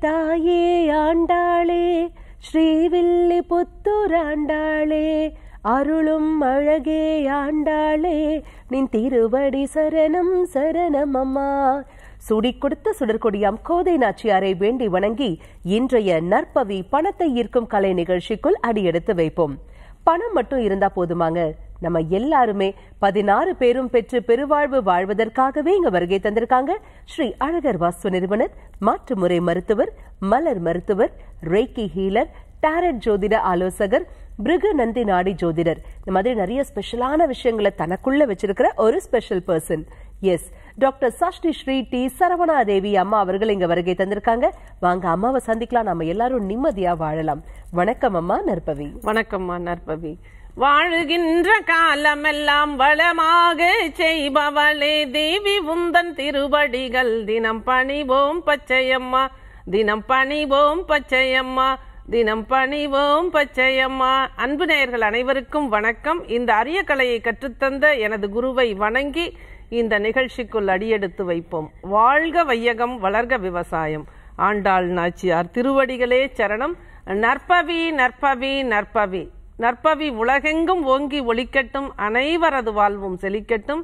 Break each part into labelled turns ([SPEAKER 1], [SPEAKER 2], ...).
[SPEAKER 1] தாயே ஆண்டாளே ஸ்ரீவில்லி புத்துராண்டாளே அருளும் அழகே ஆண்டாளே நின் திருவடி சரணம் சரணம் அம்மா. சுடி கொடுத்த சுடற்கொடியாம் கோதை நாச்சியாரை வேண்டி வணங்கி இன்றைய நற்பவி பணத்தை ஈர்க்கும் கலை நிகழ்ச்சிக்குள் அடியெடுத்து வைப்போம். பணம் மட்டும் இருந்தா போதுமாங்க. நம்ம எல்லாருமே பதினாறு பேரும் பெற்று பெருவாழ்வு வாழ்வதற்காகவே இங்க வருகை தந்திருக்காங்க. ஸ்ரீ அழகர் வாஸ்து நிறுவனர் மாற்றுமுறை மருத்துவர் மலர் மருத்துவர் ரேக்கி ஹீலர் டேரட் ஜோதிட ஆலோசகர் பிருகு நந்தி நாடி ஜோதிடர். இந்த மாதிரி நிறைய ஸ்பெஷலான விஷயங்களை தனக்குள்ள வச்சிருக்கிற ஒரு special person as doctor Sashti Shri T Saravana Devi அம்மா அவர்கள் இங்க வருகை தந்திருக்காங்க. வாங்க அம்மாவை சந்திக்கலாம். நம்ம எல்லாரும் நிம்மதியா வாழலாம். வணக்கம் அம்மா. நற்பவி.
[SPEAKER 2] வணக்கம்மா நற்பவி. வாழுகின்ற காலமெல்லாம் வளமாக செய்பவளே. தேவி உந்தன் திருவடிகள் தினம் பணிவோம் பச்சையம்மா. தினம் பணிவோம் பச்சையம்மா. தினம் பணிவோம் பச்சையம்மா. அன்பு நேயர்கள் அனைவருக்கும் வணக்கம். இந்த அரிய கலையை கற்றுத்தந்த எனது குருவை வணங்கி இந்த நிகழ்ச்சிக்குள் அடியெடுத்து வைப்போம். வாழ்க வையகம் வளர்க விவசாயம். ஆண்டாள் நாச்சியார் திருவடிகளே சரணம். நற்பவி நற்பவி நற்பவி. நற்பவி உலகெங்கும் ஓங்கி ஒளிக்கட்டும் அனைவரது வாழ்வும் செழிக்கட்டும்.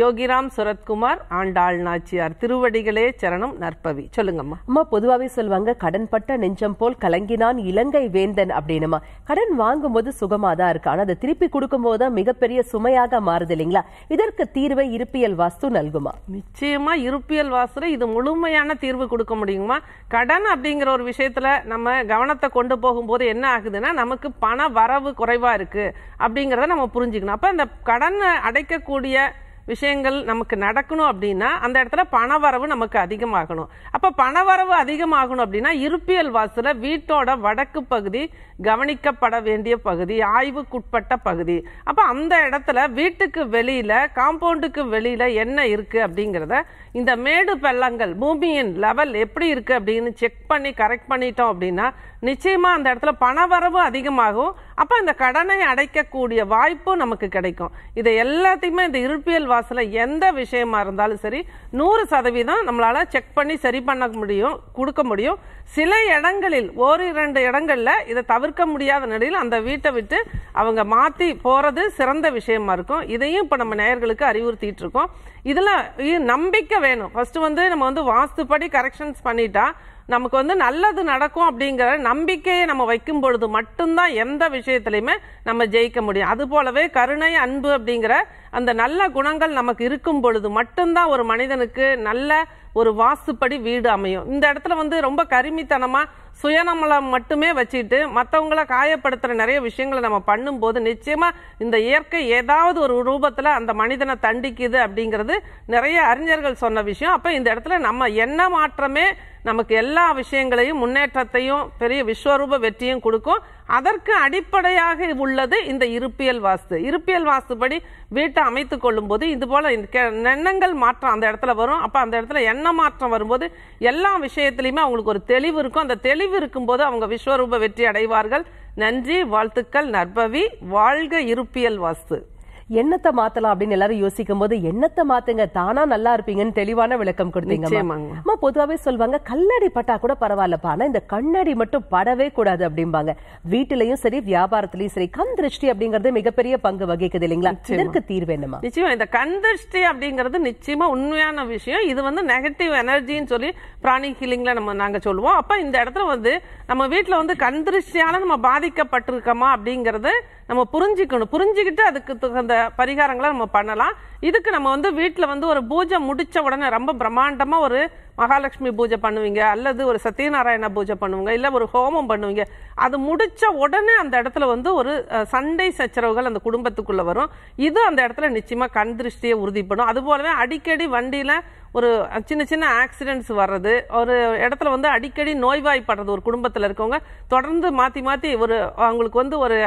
[SPEAKER 2] யோகிராம் சுரத்குமார் ஆண்டாள் நாச்சியார் திருவடிகளே சரணம் நற்பவி. சொல்லுங்கம்மா.
[SPEAKER 1] அம்மா பொதுவாவே சொல்லுவாங்க கடன் பட்ட நெஞ்சம் போல் கலங்கினான் இலங்கை வேந்தன் அப்படின்னுமா. கடன் வாங்கும்போது சுகமா தான் இருக்கு. ஆனா அதை திருப்பி கொடுக்கும் போதுதான் மிகப்பெரிய சுமையாக மாறுது இல்லைங்களா? இதற்கு தீர்வை இருப்பியல் வாஸ்து நல்குமா?
[SPEAKER 2] நிச்சயமா இருப்பியல் வாசல இது முழுமையான தீர்வு கொடுக்க முடியுமா? கடன் அப்படிங்கிற ஒரு விஷயத்துல நம்ம கவனத்தை கொண்டு போகும்போது என்ன ஆகுதுன்னா நமக்கு பண வரவு குறைவா இருக்கு அப்படிங்கறத நம்ம புரிஞ்சுக்கணும். அப்ப இந்த கடனை அடைக்கக்கூடிய விஷயங்கள் நமக்கு நடக்கணும் அப்படின்னா அந்த இடத்துல பணவரவு நமக்கு அதிகமாகணும். அப்போ பணவரவு அதிகமாகணும் அப்படின்னா இருப்பியல் வாசல வீட்டோட வடக்கு பகுதி கவனிக்கப்பட வேண்டிய பகுதி ஆய்வுக்குட்பட்ட பகுதி. அப்போ அந்த இடத்துல வீட்டுக்கு வெளியில காம்பவுண்டுக்கு வெளியில என்ன இருக்கு அப்படிங்கிறத இந்த மேடு பள்ளங்கள் பூமியின் லெவல் எப்படி இருக்கு அப்படின்னு செக் பண்ணி கரெக்ட் பண்ணிட்டோம் அப்படின்னா நிச்சயமாக அந்த இடத்துல பணவரவு அதிகமாகும். அப்போ இந்த கடனை அடைக்கக்கூடிய வாய்ப்பும் நமக்கு கிடைக்கும். இதை எல்லாத்தையுமே இந்த இருப்பியல் வாசல எந்த விஷயமா இருந்தாலும் சரி நூறு சதவீதம் நம்மளால செக் பண்ணி சரி பண்ண முடியும் கொடுக்க முடியும். சில இடங்களில் ஒரு இரண்டு இடங்களில் இதை தவிர்க்க முடியாத நிலையில் அந்த வீட்டை விட்டு அவங்க மாற்றி போறது சிறந்த விஷயமா இருக்கும். இதையும் இப்போ நம்ம நேயர்களுக்கு அறிவுறுத்திட்டு இருக்கோம். இதில் நம்பிக்கை வேணும். ஃபர்ஸ்ட் வந்து நம்ம வந்து வாஸ்துப்படி கரெக்ஷன்ஸ் பண்ணிட்டா நமக்கு வந்து நல்லது நடக்கும் அப்படிங்கிற நம்பிக்கையை நம்ம வைக்கும் பொழுது மட்டும்தான் எந்த விஷயத்திலையுமே நம்ம ஜெயிக்க முடியும். அது போலவே கருணை அன்பு அப்படிங்கிற அந்த நல்ல குணங்கள் நமக்கு இருக்கும் பொழுது மட்டும்தான் ஒரு மனிதனுக்கு நல்ல ஒரு வாசுப்படி வீடு அமையும். இந்த இடத்துல வந்து ரொம்ப கருமித்தனமாக சுயநலம் மட்டுமே வச்சுட்டு மற்றவங்களை காயப்படுத்துகிற நிறைய விஷயங்களை நம்ம பண்ணும்போது நிச்சயமாக இந்த இயற்கை ஏதாவது ஒரு ரூபத்தில் அந்த மனிதனை தண்டிக்குது அப்படிங்கிறது நிறைய அறிஞர்கள் சொன்ன விஷயம். அப்போ இந்த இடத்துல நம்ம என்ன மாற்றமே நமக்கு எல்லா விஷயங்களையும் முன்னேற்றத்தையும் பெரிய விஸ்வரூப வெற்றியும் கொடுக்கும். அதற்கு அடிப்படையாக உள்ளது இந்த இருப்பியல் வாஸ்து. இருப்பியல் வாஸ்துபடி வீட்டை அமைத்து கொள்ளும் போது இது போல இந்த கெ- எண்ணங்கள் மாற்றம் அந்த இடத்துல வரும். அப்ப அந்த இடத்துல எண்ண மாற்றம் வரும்போது எல்லா விஷயத்திலையுமே அவங்களுக்கு ஒரு தெளிவு இருக்கும். அந்த தெளிவு இருக்கும்போது அவங்க விஸ்வரூப வெற்றி அடைவார்கள். நன்றி வாழ்த்துக்கள் நற்பவி வாழ்க இருப்பியல் வாஸ்து.
[SPEAKER 1] எண்ணத்தை மாத்தலாம் அப்படின்னு எல்லாரும் யோசிக்கும் போது எண்ணத்தை மாத்துங்க? தானா நல்லா இருப்பீங்கன்னு தெளிவான விளக்கம் கொடுத்தீங்க. அம்மா பொதுவாவே சொல்லுவாங்க கல்லடி பட்டா கூட பரவாயில்லப்பா ஆனா இந்த கண்ணாடி மட்டும் படவே கூடாது அப்படிம்பாங்க. வீட்டிலையும் சரி வியாபாரத்திலயும் சரி கண் திருஷ்டி அப்படிங்கறது மிகப்பெரிய பங்கு வகிக்குது இல்லைங்களா? இதற்கு தீர்வு என்னமா
[SPEAKER 2] நிச்சயமா இந்த கண் திருஷ்டி அப்படிங்கிறது நிச்சயமா உண்மையான விஷயம். இது வந்து நெகட்டிவ் எனர்ஜின்னு சொல்லி பிராணி ஹீலிங்ல நம்ம நாங்க சொல்லுவோம். அப்ப இந்த இடத்துல வந்து நம்ம வீட்ல வந்து கண் திருஷ்டியால நம்ம பாதிக்கப்பட்டிருக்கோமா அப்படிங்கறத நம்ம புரிஞ்சுக்கணும். புரிஞ்சுக்கிட்டு அதுக்கு தகுந்த பரிகாரங்களை நம்ம பண்ணலாம். இதுக்கு நம்ம வந்து வீட்டில் வந்து ஒரு பூஜை முடித்த உடனே ரொம்ப பிரம்மாண்டமாக ஒரு மகாலட்சுமி பூஜை பண்ணுவீங்க அல்லது ஒரு சத்யநாராயண பூஜை பண்ணுவீங்க இல்லை ஒரு ஹோமம் பண்ணுவீங்க. அது முடிச்ச உடனே அந்த இடத்துல வந்து ஒரு சண்டை சச்சரவுகள் அந்த குடும்பத்துக்குள்ளே வரும். இது அந்த இடத்துல நிச்சயமாக கண் திருஷ்டியை உறுதிப்படும். அதுபோலவே அடிக்கடி வண்டியில் ஒரு சின்ன சின்ன ஆக்சிடென்ட்ஸ் வர்றது ஒரு இடத்துல வந்து அடிக்கடி நோய்வாய்ப்படுறது ஒரு குடும்பத்தில் இருக்கவங்க தொடர்ந்து மாற்றி மாற்றி ஒரு அவங்களுக்கு வந்து ஒரு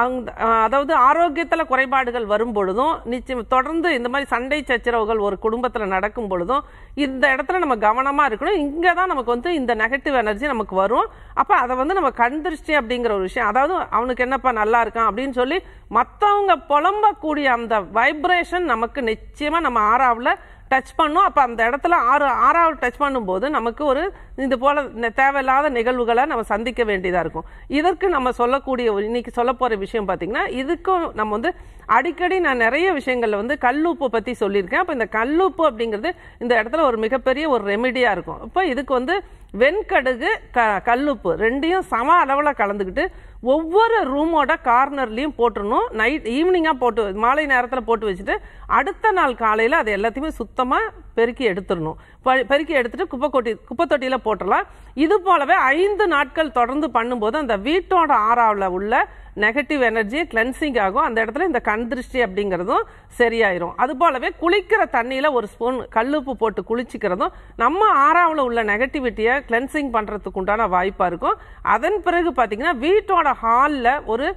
[SPEAKER 2] அவங்க அதாவது ஆரோக்கியத்தில் குறைபாடுகள் வரும் பொழுதும் நிச்சயம் தொடர்ந்து இந்த மாதிரி சண்டை சச்சரவுகள் ஒரு குடும்பத்தில் நடக்கும் பொழுதும் இந்த இடத்துல நம்ம கவனமாக இருக்கணும். இங்கே தான் நமக்கு வந்து இந்த நெகட்டிவ் எனர்ஜி நமக்கு வரும். அப்போ அதை வந்து நம்ம கண் திருஷ்டி அப்படிங்கிற ஒரு விஷயம் அதாவது அவனுக்கு என்னப்பா நல்லா இருக்கான் அப்படின்னு சொல்லி மற்றவங்க புலம்பக்கூடிய அந்த வைப்ரேஷன் நமக்கு நிச்சயமாக நம்ம ஆறாவில் டச் பண்ணும். அப்போ அந்த இடத்துல ஆறு ஆறாவது டச் பண்ணும்போது நமக்கு ஒரு இது போல தேவையில்லாத நிகழ்வுகளை நம்ம சந்திக்க வேண்டியதாக இருக்கும். இதற்கு நம்ம சொல்லக்கூடிய ஒரு- இன்னைக்கு சொல்ல போகிற விஷயம் பார்த்திங்கன்னா இதுக்கும் நம்ம வந்து அடிக்கடி நான் நிறைய விஷயங்களில் வந்து கல்லுப்பு பற்றி சொல்லியிருக்கேன். அப்போ இந்த கல்லுப்பு அப்படிங்கிறது இந்த இடத்துல ஒரு மிகப்பெரிய ஒரு ரெமிடியாக இருக்கும். இப்போ இதுக்கு வந்து வெண்கடுகு க கல்லுப்பு ரெண்டையும் சம அளவில் கலந்துக்கிட்டு ஒவ்வொரு ரூமோட கார்னர்லேயும் போட்டுடணும். நைட் ஈவினிங்காக போட்டு மாலை நேரத்தில் போட்டு வச்சுட்டு அடுத்த நாள் காலையில் அது எல்லாத்தையுமே சுத்தமாக பெருக்கி எடுத்துடணும். பெருக்கி எடுத்துட்டு குப்பை கொட்டி குப்பை தொட்டியில் போட்டுடலாம் இது போலவே ஐந்து நாட்கள் தொடர்ந்து பண்ணும்போது அந்த வீட்டோட ஆறாவில் உள்ள நெகட்டிவ் எனர்ஜி கிளென்சிங் ஆகும். அந்த இடத்துல இந்த கண் திருஷ்டி அப்படிங்கிறதும் சரியாயிரும். அது போலவே குளிக்கிற தண்ணியில் ஒரு ஸ்பூன் கல்லுப்பு போட்டு குளிச்சிக்கிறதும் நம்ம ஆறாவில் உள்ள நெகட்டிவிட்டியை கிளென்சிங் பண்ணுறதுக்கு உண்டான வாய்ப்பாக இருக்கும். அதன் பிறகு பார்த்திங்கன்னா வீட்டோட ஹாலில் ஒரு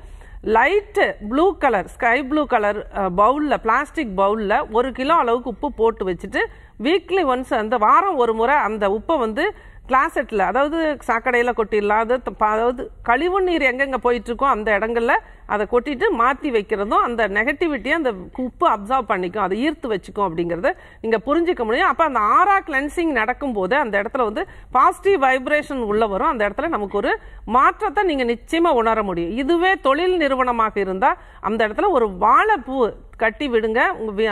[SPEAKER 2] light blue colour sky blue colour பவுலில் பிளாஸ்டிக் பவுலில் ஒரு கிலோ அளவுக்கு உப்பு போட்டு வச்சுட்டு வீக்லி ஒன்ஸ் அந்த வாரம் ஒரு முறை அந்த உப்பை வந்து கிளாசெட்டில் அதாவது சாக்கடையில் கொட்டிடலாம். அது அதாவது கழிவு நீர் எங்கெங்கே போயிட்டுருக்கோ அந்த இடங்களில் அதை கொட்டிட்டு மாற்றி வைக்கிறதும் அந்த நெகட்டிவிட்டியை அந்த உப்பு அப்சர்வ் பண்ணிக்கும். அதை ஈர்த்து வச்சுக்கும் அப்படிங்கிறத நீங்கள் புரிஞ்சுக்க முடியும். அப்போ அந்த ஆரா கிளென்சிங் நடக்கும்போது அந்த இடத்துல வந்து பாசிட்டிவ் வைப்ரேஷன் உள்ள வரும். அந்த இடத்துல நமக்கு ஒரு மாற்றத்தை நீங்கள் நிச்சயமாக உணர முடியும். இதுவே தொழில் நிறுவனமாக இருந்தால் அந்த இடத்துல ஒரு வாழைப்பூ கட்டி விடுங்க.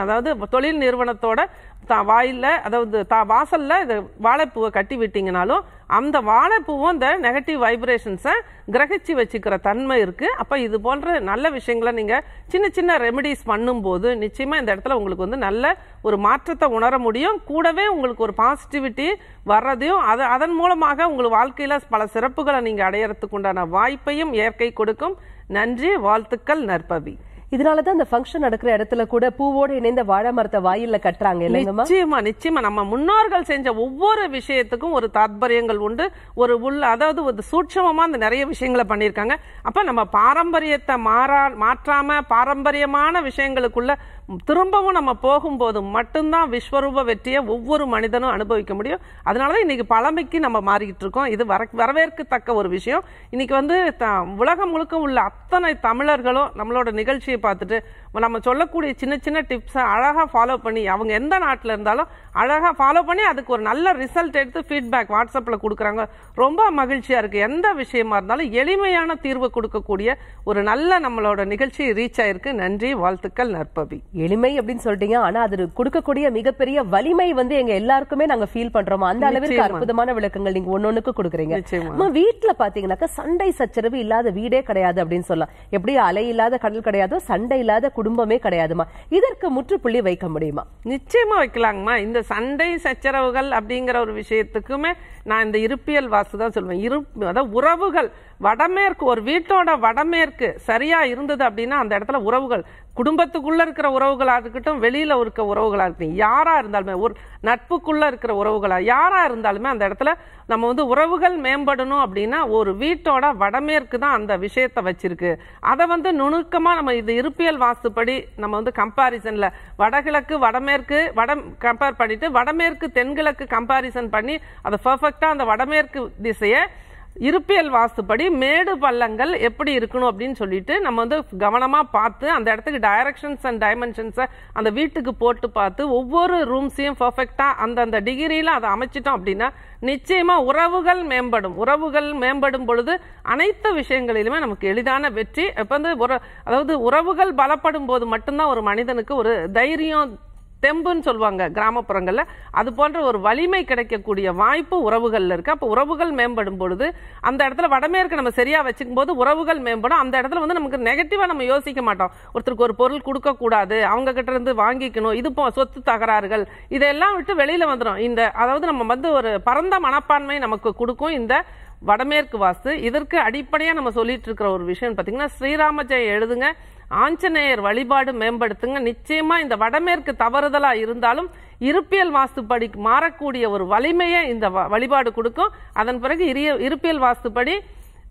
[SPEAKER 2] அதாவது தொழில் நிறுவனத்தோட தா வாயில் அதாவது தா வாசலில் இந்த வாழைப்பூவை கட்டி விட்டிங்கனாலும் அந்த வாழைப்பூவும் இந்த நெகட்டிவ் வைப்ரேஷன்ஸை கிரகிச்சு வச்சுக்கிற தன்மை இருக்குது அப்போ இது போன்ற நல்ல விஷயங்களை நீங்கள் சின்ன சின்ன ரெமெடிஸ் பண்ணும்போது நிச்சயமாக இந்த இடத்துல உங்களுக்கு வந்து நல்ல ஒரு மாற்றத்தை உணர முடியும். கூடவே உங்களுக்கு ஒரு பாசிட்டிவிட்டி வர்றதையும் அது அதன் மூலமாக உங்கள் வாழ்க்கையில் பல சிறப்புகளை நீங்கள் அடையறதுக்கு உண்டான வாய்ப்பையும் இயற்கை கொடுக்கும். நன்றி வாழ்த்துக்கள் நற்பவி.
[SPEAKER 1] இதனால தான் அந்த ஃபங்க்ஷன் நடக்கிற இடத்துல கூட பூவோடு இணைந்த வாழை மரத்தை வாயில கட்டுறாங்க இல்லைங்கம்மா?
[SPEAKER 2] நிச்சயமா நிச்சயமா. நம்ம முன்னோர்கள் செஞ்ச ஒவ்வொரு விஷயத்துக்கும் ஒரு தாத்பரியங்கள் உண்டு. ஒரு உள்ள அதாவது ஒரு சூட்சமமா அந்த நிறைய விஷயங்களை பண்ணியிருக்காங்க. அப்ப நம்ம பாரம்பரியத்தை மாறா மாற்றாம பாரம்பரியமான விஷயங்களுக்குள்ள திரும்பவும் நம்ம போகும்போது மட்டும்தான் விஸ்வரூப வெற்றியை ஒவ்வொரு மனிதனும் அனுபவிக்க முடியும். அதனால தான் இன்றைக்கி பழமைக்கு நம்ம மாறிக்கிட்டு இருக்கோம். இது வர வரவேற்கத்தக்க ஒரு விஷயம். இன்றைக்கி வந்து த- உலகம் முழுக்க உள்ள அத்தனை தமிழர்களும் நம்மளோட நிகழ்ச்சியை பார்த்துட்டு நம்ம சொல்லக்கூடிய சின்ன சின்ன டிப்ஸை அழகாக ஃபாலோ பண்ணி அவங்க எந்த நாட்டில் இருந்தாலும் அழகாக ஃபாலோ பண்ணி அதுக்கு ஒரு நல்ல ரிசல்ட் எடுத்து ஃபீட்பேக் வாட்ஸ்அப்பில் கொடுக்குறாங்க. ரொம்ப மகிழ்ச்சியாக இருக்குது எந்த விஷயமா இருந்தாலும் எளிமையான தீர்வு கொடுக்கக்கூடிய ஒரு நல்ல நம்மளோட நிகழ்ச்சி ரீச் ஆயிருக்கு. நன்றி வாழ்த்துக்கள் நற்பவி.
[SPEAKER 1] எளிமை அப்படின்னு சொல்லிட்டீங்க. ஆனா அது கொடுக்கக்கூடிய மிகப்பெரிய வலிமை வந்து எங்க எல்லாருக்குமே நாங்க ஃபீல் பண்றோம்? அந்த அளவிற்கு. அற்புதமான விளக்கங்கள் நீங்க ஒன்னொன்னுக்கு கொடுக்குறீங்க. வீட்டுல பாத்தீங்கன்னாக்கா சண்டை சச்சரவு இல்லாத வீடே கிடையாது அப்படின்னு சொல்லலாம். எப்படி அலை இல்லாத கடல் கிடையாதோ சண்டை இல்லாத குடும்பமே கிடையாதுமா? இதற்கு முற்றுப்புள்ளி வைக்க முடியுமா?
[SPEAKER 2] நிச்சயமா வைக்கலாங்கம்மா. இந்த சண்டை சச்சரவுகள் அப்படிங்கிற ஒரு விஷயத்துக்குமே நான் இந்த இருப்பியல் வாஸ்து தான் சொல்லுவேன் இரு அதாவது உறவுகள். வடமேற்கு ஒரு வீட்டோட வடமேற்கு சரியா இருந்தது அப்படின்னா அந்த இடத்துல உறவுகள் குடும்பத்துக்குள்ள இருக்கிற உறவுகளாக இருக்கட்டும் வெளியில இருக்க உறவுகளாக இருக்கட்டும் யாரா இருந்தாலுமே ஒரு நட்புக்குள்ள இருக்கிற உறவுகளா யாரா இருந்தாலுமே அந்த இடத்துல நம்ம வந்து உறவுகள் மேம்படணும் அப்படின்னா ஒரு வீட்டோட வடமேற்கு தான் அந்த விஷயத்த வச்சிருக்கு. அதை வந்து நுணுக்கமா நம்ம இது இருப்பியல் வாஸ்துப்படி நம்ம வந்து கம்பாரிசன்ல வடகிழக்கு வடமேற்கு வட கம்பேர் பண்ணிட்டு வடமேற்கு தென்கிழக்கு கம்பாரிசன் பண்ணி அதை பர்ஃபெக்டா அந்த வடமேற்கு திசையை இருப்பியல் வாஸ்துப்படி மேடு பள்ளங்கள் எப்படி இருக்கணும் அப்படின்னு சொல்லிட்டு நம்ம வந்து கவனமாக பார்த்து அந்த இடத்துக்கு டைரக்ஷன்ஸ் அண்ட் டைமென்ஷன்ஸை அந்த வீட்டுக்கு போட்டு பார்த்து ஒவ்வொரு ரூம்ஸையும் பர்ஃபெக்டாக அந்தந்த டிகிரியில் அதை அமைச்சிட்டோம் அப்படின்னா நிச்சயமாக உறவுகள் மேம்படும். உறவுகள் மேம்படும் பொழுது அனைத்து விஷயங்களிலுமே நமக்கு எளிதான வெற்றி. இப்போ வந்து ஒரு அதாவது உறவுகள் பலப்படும் போது மட்டும்தான் ஒரு மனிதனுக்கு ஒரு தைரியம் தெம்புன்னு சொல்லுவாங்க கிராமப்புறங்களில். அது போன்ற ஒரு வலிமை கிடைக்கக்கூடிய வாய்ப்பு உறவுகளில் இருக்கு. அப்போ உறவுகள் மேம்படும் பொழுது அந்த இடத்துல வடமேற்கு நம்ம சரியா வச்சுக்கும் போது உறவுகள் மேம்படும். அந்த இடத்துல வந்து நமக்கு நெகட்டிவா நம்ம யோசிக்க மாட்டோம். ஒருத்தருக்கு ஒரு பொருள் கொடுக்கக்கூடாது அவங்க கிட்ட இருந்து வாங்கிக்கணும் இது போ சொத்து தகராறுகள் இதெல்லாம் விட்டு வெளியில வந்துடும் இந்த அதாவது நம்ம வந்து ஒரு பரந்த மனப்பான்மை நமக்கு கொடுக்கும் இந்த வடமேற்கு வாஸ்து. இதற்கு அடிப்படையாக நம்ம சொல்லிட்டு இருக்கிற ஒரு விஷயம் பார்த்தீங்கன்னா ஸ்ரீராம ஜெயம் எழுதுங்க. ஆஞ்சநேயர் வழிபாடு மேம்படுத்துங்க. நிச்சயமா இந்த வடமேற்கு தவறுதலா இருந்தாலும் இருப்பியல் வாஸ்துப்படி மாறக்கூடிய ஒரு வலிமையை இந்த வ- வழிபாடு கொடுக்கும். அதன் பிறகு இரிய- இருப்பியல் வாஸ்துப்படி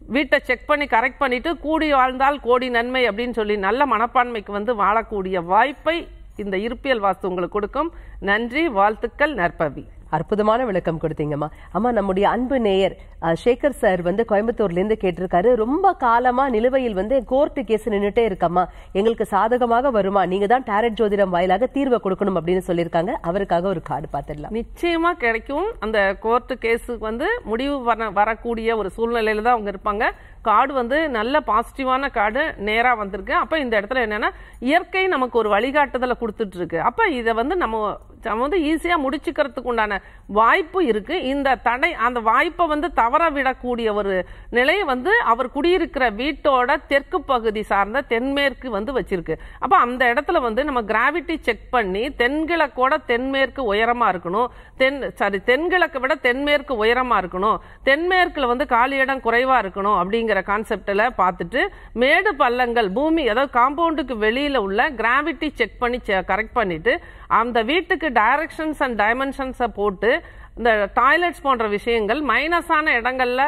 [SPEAKER 2] வீட்டை செக் பண்ணி கரெக்ட் பண்ணிட்டு கூடி வாழ்ந்தால் கோடி நன்மை அப்படின்னு சொல்லி நல்ல மனப்பான்மைக்கு வந்து வாழக்கூடிய வாய்ப்பை இந்த இருப்பியல் வாஸ்து உங்களுக்கு கொடுக்கும். நன்றி வாழ்த்துக்கள் நற்பவி.
[SPEAKER 1] அற்புதமான விளக்கம் கொடுத்தீங்கம்மா. அம்மா நம்முடைய அன்பு நேயர் சேகர் சார் வந்து கோயம்புத்தூர்லேருந்து கேட்டிருக்காரு. ரொம்ப காலமா நிலுவையில் வந்து கோர்ட்டு கேஸ் நின்றுட்டே இருக்கம்மா. எங்களுக்கு சாதகமாக வருமா? நீங்க தான் டேரட் ஜோதிடம் வாயிலாக தீர்வை கொடுக்கணும் அப்படின்னு சொல்லியிருக்காங்க. அவருக்காக ஒரு கார்டு பார்த்துடலாம்.
[SPEAKER 2] நிச்சயமா கிடைக்கும். அந்த கோர்ட்டு கேஸுக்கு வந்து முடிவு வர வரக்கூடிய ஒரு சூழ்நிலையில தான் அவங்க இருப்பாங்க. கார்டு வந்து நல்ல பாசிட்டிவான கார்டு நேராக வந்திருக்கு. அப்போ இந்த இடத்துல என்னென்னா இயற்கை நமக்கு ஒரு வழிகாட்டுதலை கொடுத்துட்ருக்கு. அப்போ இதை வந்து நம்ம நம்ம வந்து ஈஸியாக முடிச்சுக்கிறதுக்கு உண்டான வாய்ப்பு இருக்குது இந்த தடை அந்த வாய்ப்பை வந்து தவற விடக்கூடிய ஒரு நிலையை வந்து அவர் குடியிருக்கிற வீட்டோட தெற்கு பகுதி சார்ந்த தென்மேற்கு வந்து வச்சிருக்கு. அப்போ அந்த இடத்துல வந்து நம்ம கிராவிட்டி செக் பண்ணி தென்கிழக்கோட தென்மேற்கு உயரமாக இருக்கணும். தென் சாரி தென்கிழக்கை விட தென்மேற்கு உயரமாக இருக்கணும். தென்மேற்கில் வந்து காலி இடம் குறைவாக இருக்கணும் அப்படிங்கிற கான்செப்ட்ல பார்த்துட்டு மேடு பள்ளங்கள் பூமி அதாவது காம்பவுண்டுக்கு வெளியில் உள்ள கிராவிட்டி செக் பண்ணி கரெக்ட் பண்ணிட்டு அந்த வீட்டுக்கு டைரக்ஷன்ஸ் அண்ட் டைமென்ஷன்ஸை போட்டு இந்த டாய்லெட்ஸ் போன்ற விஷயங்கள் மைனஸான இடங்களில்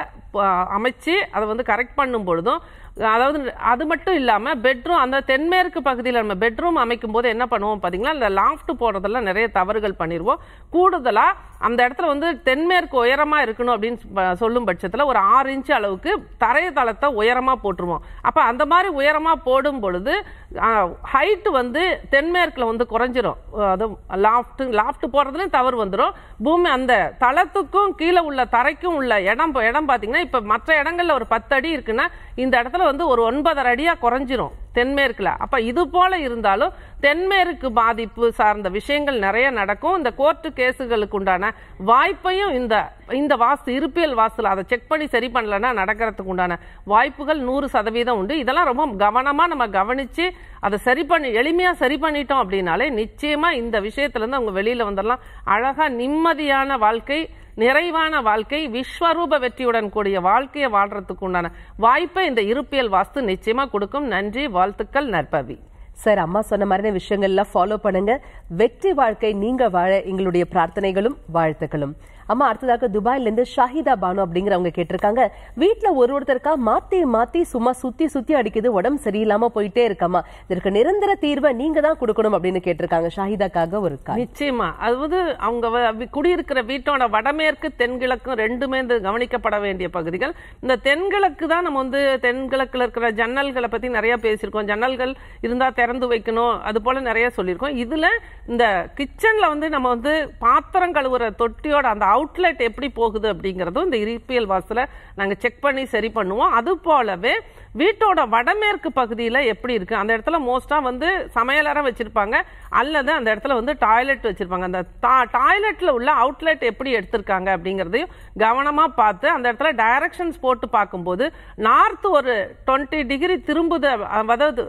[SPEAKER 2] அமைச்சு அதை வந்து கரெக்ட் பண்ணும் பொழுதும் அதாவது அது மட்டும் இல்லாமல் பெட்ரூம் அந்த தென்மேற்கு பகுதியில் நம்ம பெட்ரூம் அமைக்கும் போது என்ன பண்ணுவோம் பார்த்தீங்களா இந்த லாஃப்ட் போடுறதெல்லாம் நிறைய தவறுகள் பண்ணிடுவோம் கூடுதலாக அந்த இடத்துல வந்து தென்மேற்கு உயரமாக இருக்கணும் அப்படின்னு சொல்லும் பட்சத்தில் ஒரு ஆறு இன்ச்சு அளவுக்கு தரைய தளத்தை உயரமாக போட்டுருவோம். அப்போ அந்த மாதிரி உயரமாக போடும் பொழுது ஹைட்டு வந்து தென்மேற்கில் வந்து குறைஞ்சிரும். அது லாஃப்ட் லாஃப்ட் போடுறதுலையும் தவறு வந்துடும் பூமி அந்த தளத்துக்கும் கீழே உள்ள தரைக்கும் உள்ள இடம் இடம் பார்த்தீங்கன்னா இப்போ மற்ற இடங்களில் ஒரு பத்து அடி இருக்குன்னா இந்த இடத்துல வந்து ஒரு ஒன்பதரை அடியாக குறைஞ்சிரும் தென்மேற்கில். அப்போ இது போல இருந்தாலும் தென்மேற்கு பாதிப்பு சார்ந்த விஷயங்கள் நிறைய நடக்கும். இந்த கோர்ட்டு கேஸுகளுக்கு உண்டான வாய்ப்பையும் இந்த இந்த வாஸ்து இருப்பியல் வாஸ்துல அதை செக் பண்ணி சரி பண்ணலன்னா நடக்கிறதுக்கு உண்டான வாய்ப்புகள் நூறு சதவீதம் உண்டு. இதெல்லாம் ரொம்ப கவனமாக நம்ம கவனித்து அதை சரி பண்ணி எளிமையாக சரி பண்ணிட்டோம் அப்படின்னாலே நிச்சயமாக இந்த விஷயத்துலேருந்து அவங்க வெளியில் வந்துடலாம். அழகாக நிம்மதியான வாழ்க்கை நிறைவான வாழ்க்கை விஸ்வரூப வெற்றியுடன் கூடிய வாழ்க்கையை வாழ்றதுக்கு உண்டான வாய்ப்பை இந்த இருப்பியல் வாஸ்து நிச்சயமா கொடுக்கும். நன்றி வாழ்த்துக்கள் நற்பவி.
[SPEAKER 1] சார் அம்மா சொன்ன மாதிரி விஷயங்கள்லாம் ஃபாலோ பண்ணுங்க. வெற்றி வாழ்க்கை நீங்க வாழ எங்களுடைய பிரார்த்தனைகளும் வாழ்த்துக்களும். அம்மா அடுத்ததாக துபாயில இருந்து ஷாஹிதா பானு அப்படிங்கிறவங்க கேட்டிருக்காங்க. வீட்டில் ஒரு ஒருத்தருக்கா மாத்தி மாத்தி சும்மா சுத்தி சுத்தி அடிக்குது உடம்பு சரியில்லாம போயிட்டே இருக்கம்மா. இதற்கு நிரந்தர தீர்வை நீங்க தான் கொடுக்கணும் அப்படின்னு கேட்டிருக்காங்க. ஷாஹிதாக்காக ஒரு
[SPEAKER 2] நிச்சயமா. அது வந்து அவங்க குடியிருக்கிற வீட்டோட வடமேற்கு தென்கிழக்கும் ரெண்டுமே இந்த கவனிக்கப்பட வேண்டிய பகுதிகள். இந்த தென்கிழக்கு தான் நம்ம வந்து தென்கிழக்குல இருக்கிற ஜன்னல்களை பத்தி நிறைய பேசியிருக்கோம். ஜன்னல்கள் இருந்தா திறந்து வைக்கணும். அது போல நிறைய சொல்லியிருக்கோம். இதுல இந்த கிச்சன்ல வந்து நம்ம வந்து பாத்திரம் கழுவுற தொட்டியோட அந்த அவுட்லெட் எப்படி போகுது அப்படிங்கிறதும் இந்த இருப்பியல் வாசல நாங்கள் செக் பண்ணி சரி பண்ணுவோம். அது போலவே வீட்டோட வடமேற்கு பகுதியில் எப்படி இருக்கு? அந்த இடத்துல மோஸ்டா வந்து சமையலறை வச்சிருப்பாங்க. அல்லது அந்த இடத்துல வந்து டாய்லெட் வச்சிருப்பாங்க. அந்த டாய்லெட்ல உள்ள அவுட்லெட் எப்படி எடுத்திருக்காங்க அப்படிங்கிறதையும் கவனமா பார்த்து அந்த இடத்துல டைரக்ஷன்ஸ் போட்டு பார்க்கும்போது நார்த் ஒரு டுவெண்ட்டி டிகிரி திரும்புது அதாவது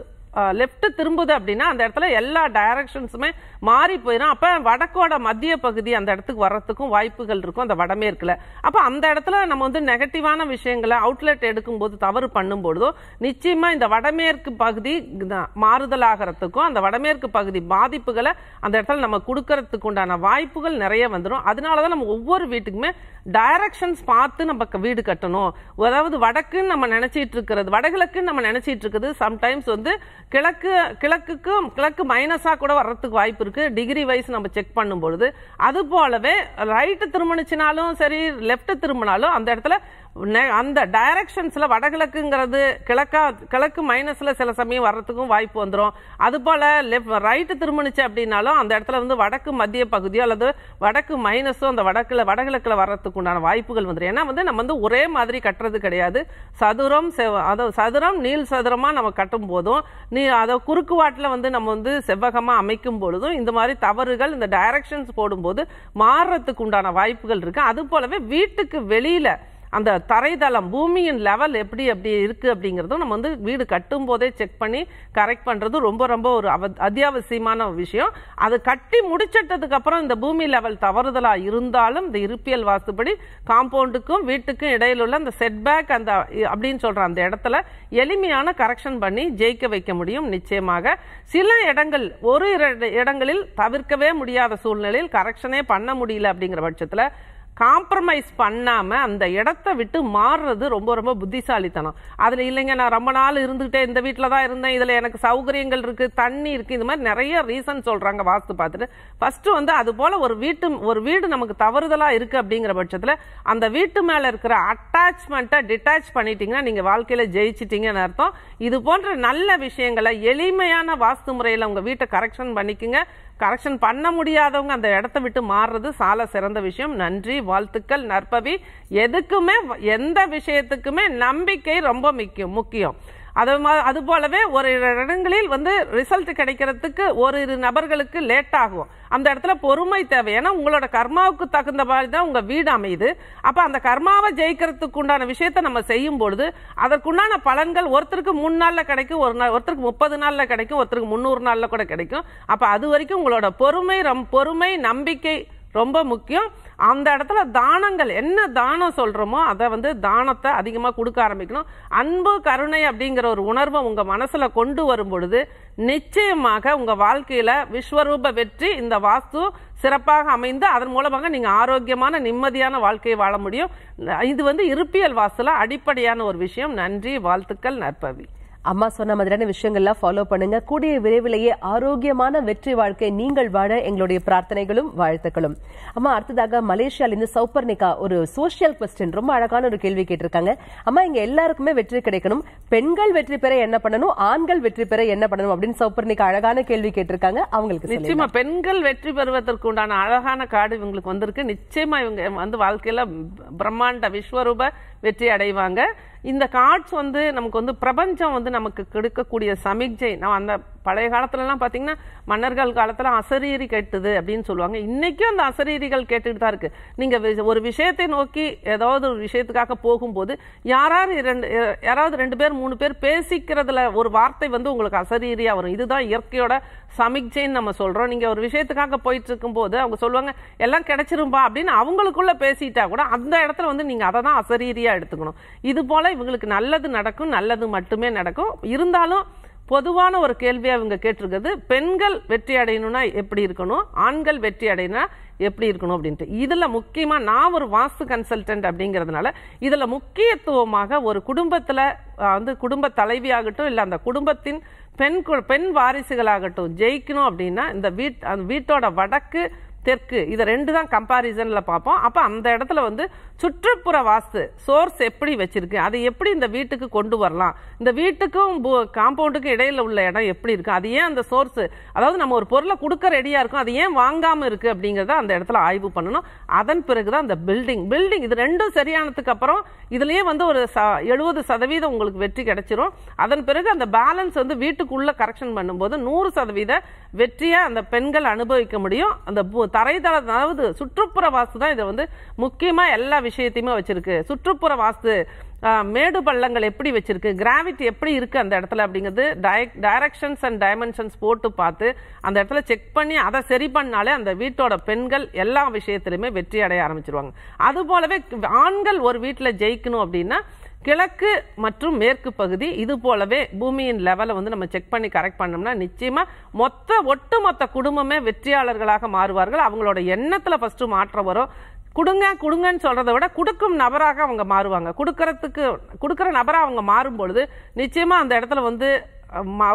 [SPEAKER 2] லெஃப்ட் திரும்புது அப்படின்னா அந்த இடத்துல எல்லா டைரக்ஷன்ஸுமே மாறி போயிடும் அப்போ வடக்கோட மத்திய பகுதி அந்த இடத்துக்கு வர்றதுக்கும் வாய்ப்புகள் இருக்கும். அந்த வடமேற்கில். அப்போ அந்த இடத்துல நம்ம வந்து நெகட்டிவான விஷயங்களை அவுட்லெட் எடுக்கும்போது தவறு பண்ணும்பொழுதோ நிச்சயமாக இந்த வடமேற்கு பகுதி மாறுதலாகிறதுக்கும் அந்த வடமேற்கு பகுதி பாதிப்புகளை அந்த இடத்துல நம்ம கொடுக்கறதுக்கு உண்டான வாய்ப்புகள் நிறைய வந்துடும் அதனால தான் நம்ம ஒவ்வொரு வீட்டுக்குமே டைரக்ஷன்ஸ் பார்த்து நம்ம வீடு கட்டணும். அதாவது வடக்குன்னு நம்ம நினச்சிட்டு இருக்கிறது வடகிழக்குன்னு நம்ம நினச்சிட்டு இருக்கிறது சம்டைம்ஸ் வந்து கிழக்கு கிழக்குக்கும் கிழக்கு மைனஸா கூட வர்றதுக்கு வாய்ப்பு இருக்கு. டிகிரி வைஸ் நம்ம செக் பண்ணும் பொழுது அது போலவே ரைட்டு திரும்பினுச்சுனாலும் சரி லெஃப்ட் திரும்பினாலும் அந்த இடத்துல அந்த டைரக்ஷன்ஸில் வடகிழக்குங்கிறது கிழக்கா கிழக்கு மைனஸில் சில சமயம் வர்றதுக்கும் வாய்ப்பு வந்துடும் அதுபோல் லெஃப்ட் ரைட்டு திரும்பினுச்சு அப்படின்னாலும் அந்த இடத்துல வந்து வடக்கு மத்திய பகுதியோ அல்லது வடக்கு மைனஸோ அந்த வடக்கில் வடகிழக்கில் வர்றதுக்கு உண்டான வாய்ப்புகள் வந்துடும் ஏன்னா வந்து நம்ம வந்து ஒரே மாதிரி கட்டுறது கிடையாது. சதுரம் செவ- அதாவது சதுரம் நீள் சதுரமாக நம்ம கட்டும் போதும். நீ அதை குறுக்கு வாட்டில் வந்து நம்ம வந்து செவ்வகமாக அமைக்கும் பொழுதும் இந்த மாதிரி தவறுகள் இந்த டைரக்ஷன்ஸ் போடும்போது மாறுறதுக்கு உண்டான வாய்ப்புகள் இருக்குது அது போலவே வீட்டுக்கு வெளியில் அந்த தரைதளம் பூமியின் லெவல் எப்படி அப்படி இருக்குது அப்படிங்கிறதும் நம்ம வந்து வீடு கட்டும் போதே செக் பண்ணி கரெக்ட் பண்ணுறது ரொம்ப ரொம்ப ஒரு அவ- அத்தியாவசியமான ஒரு விஷயம். அது கட்டி முடிச்சிட்டதுக்கு அப்புறம் இந்த பூமி லெவல் தவறுதலாக இருந்தாலும் இந்த இருப்பியல் வாஸ்துப்படி காம்பவுண்டுக்கும் வீட்டுக்கும் இடையில் உள்ள அந்த செட்பேக் அந்த அப்படின்னு சொல்கிற அந்த இடத்துல எளிமையான கரெக்ஷன் பண்ணி ஜெயிக்க வைக்க முடியும் நிச்சயமாக. சில இடங்கள் ஒரு இர- இடங்களில் தவிர்க்கவே முடியாத சூழ்நிலையில் கரெக்ஷனே பண்ண முடியல அப்படிங்கிற பட்சத்தில் காம்ப்ரமைஸ் பண்ணாமல் அந்த இடத்த விட்டு மாறுறது ரொம்ப ரொம்ப புத்திசாலித்தனம். அதில் இல்லைங்க நான் ரொம்ப நாள் இருந்துகிட்டே இந்த வீட்டில் தான் இருந்தேன். இதில் எனக்கு சௌகரியங்கள் இருக்குது தண்ணி இருக்குது இந்த மாதிரி நிறைய ரீசன் சொல்கிறாங்க வாஸ்து பார்த்துட்டு. ஃபஸ்ட்டு வந்து அது போல் ஒரு வீட்டு ஒரு வீடு நமக்கு தவறுதலாக இருக்குது அப்படிங்கிற பட்சத்தில் அந்த வீட்டு மேலே இருக்கிற அட்டாச்மெண்ட்டை டிட்டாச் பண்ணிட்டீங்கன்னா நீங்கள் வாழ்க்கையில் ஜெயிச்சிட்டிங்கன்னு அர்த்தம். இது போன்ற நல்ல விஷயங்களை எளிமையான வாஸ்து முறையில் உங்கள் வீட்டை கரெக்ஷன் பண்ணிக்கங்க. கரெக்ஷன் பண்ண முடியாதவங்க அந்த இடத்த விட்டு மாறுறது சால சிறந்த விஷயம். நன்றி வாழ்த்துக்கள் நற்பவி. எதுக்குமே எந்த விஷயத்துக்குமே நம்பிக்கை ரொம்ப முக்கியம். முக்கியம். அது மா- அது போலவே ஒரு இடங்களில் வந்து ரிசல்ட் கிடைக்கிறதுக்கு ஒரு இரு நபர்களுக்கு லேட் ஆகும். அந்த இடத்துல பொறுமை தேவை. ஏன்னா உங்களோட கர்மாவுக்கு தகுந்த மாதிரி தான் உங்கள் வீடு அமையுது. அப்போ அந்த கர்மாவை ஜெயிக்கிறதுக்கு உண்டான விஷயத்தை நம்ம செய்யும் பொழுது அதற்குண்டான பலன்கள் ஒருத்தருக்கு மூணு நாளில் கிடைக்கும் ஒரு நாள் ஒருத்தருக்கு முப்பது நாளில் கிடைக்கும் ஒருத்தருக்கு முந்நூறு நாளில் கூட கிடைக்கும். அப்போ அது வரைக்கும் உங்களோட பொறுமை ரொம்- பொறுமை நம்பிக்கை ரொம்ப முக்கியம். அந்த இடத்துல தானங்கள் என்ன தானம் சொல்றோமோ அதை வந்து தானத்தை அதிகமாக கொடுக்க ஆரம்பிக்கணும். அன்பு கருணை அப்படிங்கிற ஒரு உணர்வை உங்க மனசுல கொண்டு வரும் பொழுது நிச்சயமாக உங்க வாழ்க்கையில விஸ்வரூப வெற்றி இந்த வாஸ்து சிறப்பாக அமைந்து அதன் மூலமாக நீங்க ஆரோக்கியமான நிம்மதியான வாழ்க்கையை வாழ முடியும். இது வந்து இருப்பியல் வாஸ்துல அடிப்படையான ஒரு விஷயம். நன்றி வாழ்த்துக்கள் நற்பவி.
[SPEAKER 1] அம்மா சொன்ன மாதிரியான விஷயங்கள்லாம் ஃபாலோ பண்ணுங்க. கூடிய விரைவிலேயே ஆரோக்கியமான வெற்றி வாழ்க்கை நீங்கள் வாழ எங்களுடைய பிரார்த்தனைகளும் வாழ்த்துக்களும். அம்மா அடுத்ததாக மலேசியால இருந்து சௌப்பர்ணிகா ஒரு சோஷியல் கொஸ்டின் ரொம்ப அழகான ஒரு கேள்வி கேட்டிருக்காங்க. அம்மா இங்க எல்லாருக்குமே வெற்றி கிடைக்கணும். பெண்கள் வெற்றி பெற என்ன பண்ணணும்? ஆண்கள் வெற்றி பெற என்ன பண்ணணும்? அப்படின்னு சௌப்பர்ணிகா அழகான கேள்வி கேட்டிருக்காங்க. அவங்களுக்கு
[SPEAKER 2] நிச்சயமா பெண்கள் வெற்றி பெறுவதற்கு உண்டான அழகான காடு இவங்களுக்கு வந்திருக்கு. நிச்சயமா இவங்க வந்து வாழ்க்கையில பிரம்மாண்ட விஸ்வரூப வெற்றி அடைவாங்க. இந்த கார்ட்ஸ் வந்து நமக்கு வந்து பிரபஞ்சம் வந்து நமக்கு கெடுக்கக்கூடிய சமிக்ஜை நம்ம அந்த பழைய காலத்துலலாம் பார்த்தீங்கன்னா மன்னர்கள் காலத்தில் அசரீரி கேட்டுது அப்படின்னு சொல்லுவாங்க. இன்றைக்கும் அந்த அசரீரிகள் கேட்டுட்டு தான் இருக்குது நீங்கள் வி- ஒரு விஷயத்தை நோக்கி ஏதாவது ஒரு விஷயத்துக்காக போகும்போது யாராவது இரண்டு யாராவது ரெண்டு பேர் மூணு பேர் பேசிக்கிறதுல ஒரு வார்த்தை வந்து உங்களுக்கு அசரீரியாக வரும். இதுதான் இயற்கையோட சமிக்ஜைன்னு நம்ம சொல்கிறோம் நீங்கள் ஒரு விஷயத்துக்காக போயிட்டு இருக்கும்போது அவங்க சொல்லுவாங்க எல்லாம் கிடைச்சிரும்பா அப்படின்னு அவங்களுக்குள்ளே பேசிட்டா கூட அந்த இடத்துல வந்து நீங்கள் அதை தான் அசரீரியாக எடுத்துக்கணும். இது போல் இவங்களுக்கு நல்லது நடக்கும் நல்லது மட்டுமே நடக்கும். இருந்தாலும் பொதுவான ஒரு கேள்வியாக இவங்க கேட்டிருக்கிறது பெண்கள் வெற்றி அடையணும்னா எப்படி இருக்கணும்? ஆண்கள் வெற்றி அடையணும்னா எப்படி இருக்கணும் அப்படின்ட்டு. இதில் முக்கியமாக நான் ஒரு வாஸ்து கன்சல்டன்ட் அப்படிங்கிறதுனால இதில் முக்கியத்துவமாக ஒரு குடும்பத்தில் வந்து குடும்ப தலைவியாகட்டும் இல்லை அந்த குடும்பத்தின் பெண் கு- பெண் வாரிசுகளாகட்டும் ஜெயிக்கணும் அப்படின்னா இந்த வீட் அந்த வீட்டோட வடக்கு தெற்கு இதை ரெண்டு தான் கம்பாரிசனில் பார்ப்போம். அப்போ அந்த இடத்துல வந்து சுற்றுப்புற வாஸ்து சோர்ஸ் எப்படி வச்சிருக்கு அதை எப்படி இந்த வீட்டுக்கு கொண்டு வரலாம் இந்த வீட்டுக்கும் காம்பவுண்டுக்கும் இடையில உள்ள இடம் எப்படி இருக்கு அது ஏன் அந்த சோர்ஸ் அதாவது நம்ம ஒரு பொருளை கொடுக்க ரெடியா இருக்கும் அது ஏன் வாங்காம இருக்கு அப்படிங்கறத அந்த இடத்துல ஆய்வு பண்ணணும். அதன் பிறகுதான் அந்த பில்டிங் பில்டிங் இது ரெண்டும் சரியானதுக்கு அப்புறம் இதுலயே வந்து ஒரு எழுபது சதவீதம் உங்களுக்கு வெற்றி கிடைச்சிரும். அதன் பிறகு அந்த பேலன்ஸ் வந்து வீட்டுக்குள்ள கரெக்ஷன் பண்ணும்போது நூறு சதவீத வெற்றியா அந்த பெண்கள் அனுபவிக்க முடியும். அந்த தரைதள அதாவது சுற்றுப்புற வாசு தான் இதை வந்து முக்கியமா எல்லா விஷயத்தையுமே வச்சிருக்கு. சுற்றுப்புற வாஸ்து மேடு பள்ளங்கள் எப்படி வச்சிருக்கு? கிராவிட்டி எப்படி இருக்கு அந்த இடத்துல அப்படிங்கிறது டைரக்ஷன்ஸ் அண்ட் டைமென்ஷன்ஸ் போட்டு பார்த்து அந்த இடத்துல செக் பண்ணி அதை சரி பண்ணாலே அந்த வீட்டோட பெண்கள் எல்லா விஷயத்திலுமே வெற்றி அடைய ஆரம்பிச்சிருவாங்க. அது போலவே ஆண்கள் ஒரு வீட்டில் ஜெயிக்கணும் அப்படின்னா கிழக்கு மற்றும் மேற்கு பகுதி இது போலவே பூமியின் லெவலை வந்து நம்ம செக் பண்ணி கரெக்ட் பண்ணோம்னா நிச்சயமா மொத்த ஒட்டுமொத்த குடும்பமே வெற்றியாளர்களாக மாறுவார்கள். அவங்களோட எண்ணத்துல ஃபர்ஸ்ட் மாற்றம் வரும். கொடுங்க கொடுங்கன்னு சொல்றதை விட கொடுக்கும் நபராக அவங்க மாறுவாங்க. கொடுக்கறதுக்கு கொடுக்குற நபராக அவங்க மாறும் பொழுது நிச்சயமா அந்த இடத்துல வந்து